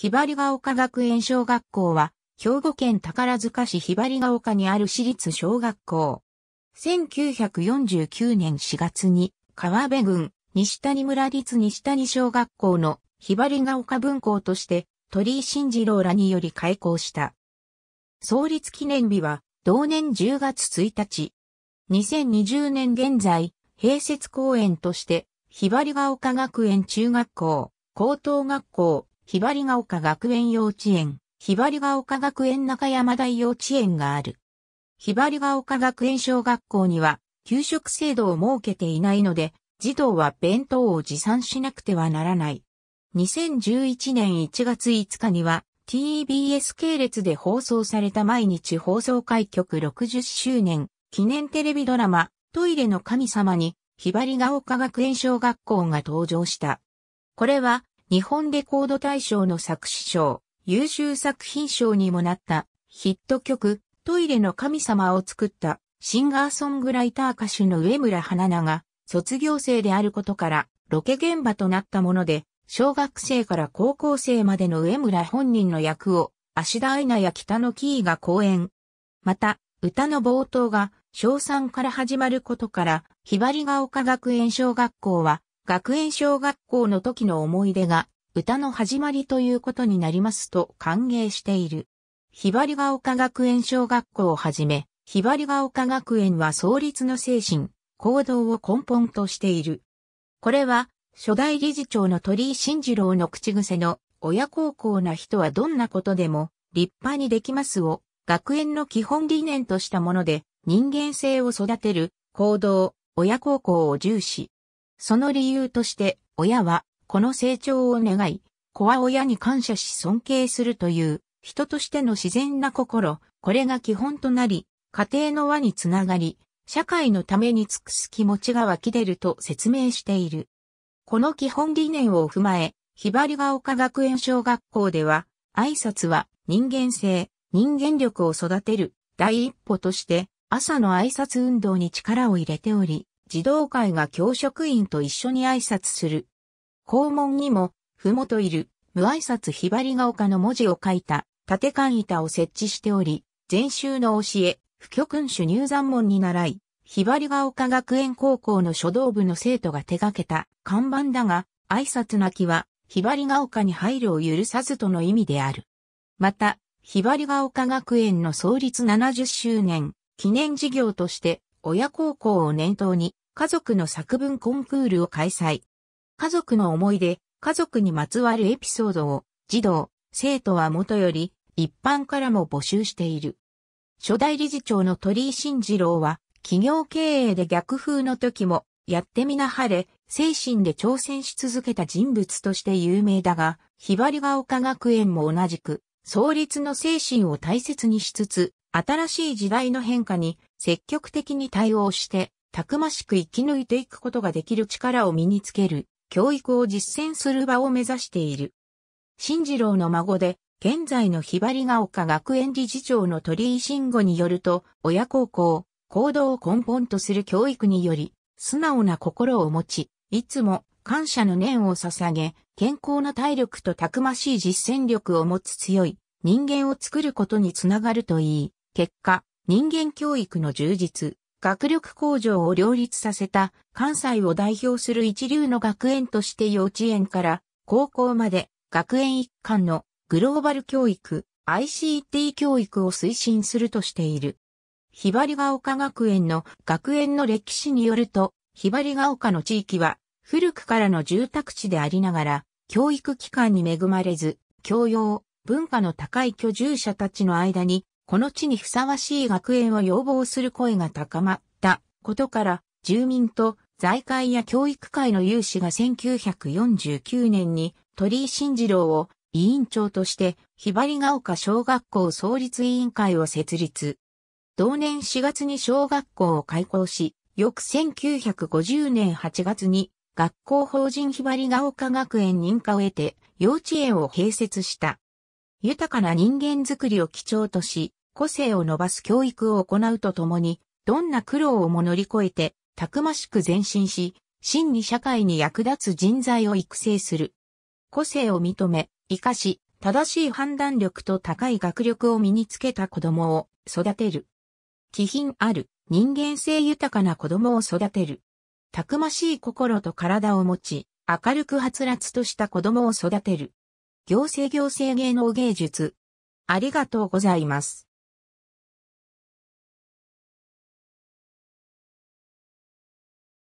ひばりが丘学園小学校は、兵庫県宝塚市ひばりが丘にある私立小学校。1949年4月に、川辺郡、西谷村立西谷小学校のひばりが丘分校として、鳥居慎次郎らにより開校した。創立記念日は、同年10月1日。2020年現在、併設公園として、ひばりが丘学園中学校、高等学校、ひばりが丘学園幼稚園、ひばりが丘学園中山大幼稚園がある。ひばりが丘学園小学校には、給食制度を設けていないので、児童は弁当を持参しなくてはならない。2011年1月5日には TBS 系列で放送された毎日放送開局60周年記念テレビドラマトイレの神様にひばりが丘学園小学校が登場した。これは日本レコード大賞の作詞賞優秀作品賞にもなったヒット曲トイレの神様を作ったシンガーソングライター歌手の上村花菜が卒業生であることから、ロケ現場となったもので、小学生から高校生までの上村本人の役を、芦田愛菜や北野キーが講演。また、歌の冒頭が、小3から始まることから、ひばりが丘学園小学校は、学園小学校の時の思い出が、歌の始まりということになりますと歓迎している。ひばりが丘学園小学校をはじめ、ひばりが丘学園は創立の精神、行動を根本としている。これは、初代理事長の鳥居慎次郎の口癖の、親孝行な人はどんなことでも、立派にできますを、学園の基本理念としたもので、人間性を育てる、行動、親孝行を重視。その理由として、親は、この成長を願い、子は親に感謝し尊敬するという、人としての自然な心、これが基本となり、家庭の輪につながり、社会のために尽くす気持ちが湧き出ると説明している。この基本理念を踏まえ、ひばりが丘学園小学校では、挨拶は人間性、人間力を育てる第一歩として、朝の挨拶運動に力を入れており、児童会が教職員と一緒に挨拶する。校門にも、ふもといる、無挨拶ひばりが丘の文字を書いた、縦缶板を設置しており、前週の教え、不許君主入山門に習い、ひばりが丘学園高校の書道部の生徒が手掛けた看板だが、挨拶なきは、ひばりが丘に配慮を許さずとの意味である。また、ひばりが丘学園の創立70周年記念事業として、親孝行を念頭に家族の作文コンクールを開催。家族の思い出、家族にまつわるエピソードを児童、生徒はもとより一般からも募集している。初代理事長の鳥居慎次郎は、企業経営で逆風の時も、やってみなはれ、精神で挑戦し続けた人物として有名だが、ひばりが丘学園も同じく、創立の精神を大切にしつつ、新しい時代の変化に積極的に対応して、たくましく生き抜いていくことができる力を身につける、教育を実践する場を目指している。新次郎の孫で、現在のひばりが丘学園理事長の鳥居慎吾によると、親孝行、行動を根本とする教育により、素直な心を持ち、いつも感謝の念を捧げ、健康な体力とたくましい実践力を持つ強い人間を作ることにつながるといい、結果、人間教育の充実、学力向上を両立させた関西を代表する一流の学園として幼稚園から高校まで学園一貫のグローバル教育、ICT 教育を推進するとしている。ひばりが丘学園の学園の歴史によると、ひばりが丘の地域は古くからの住宅地でありながら、教育機関に恵まれず、教養、文化の高い居住者たちの間に、この地にふさわしい学園を要望する声が高まったことから、住民と財界や教育界の有志が1949年に鳥居慎次郎を委員長として、ひばりが丘小学校創立委員会を設立。同年4月に小学校を開校し、翌1950年8月に学校法人ひばりが丘学園認可を得て幼稚園を併設した。豊かな人間づくりを基調とし、個性を伸ばす教育を行うとともに、どんな苦労をも乗り越えて、たくましく前進し、真に社会に役立つ人材を育成する。個性を認め、生かし、正しい判断力と高い学力を身につけた子供を育てる。気品ある人間性豊かな子供を育てる。たくましい心と体を持ち、明るくはつらつとした子供を育てる。行政行政芸能芸術。ありがとうございます。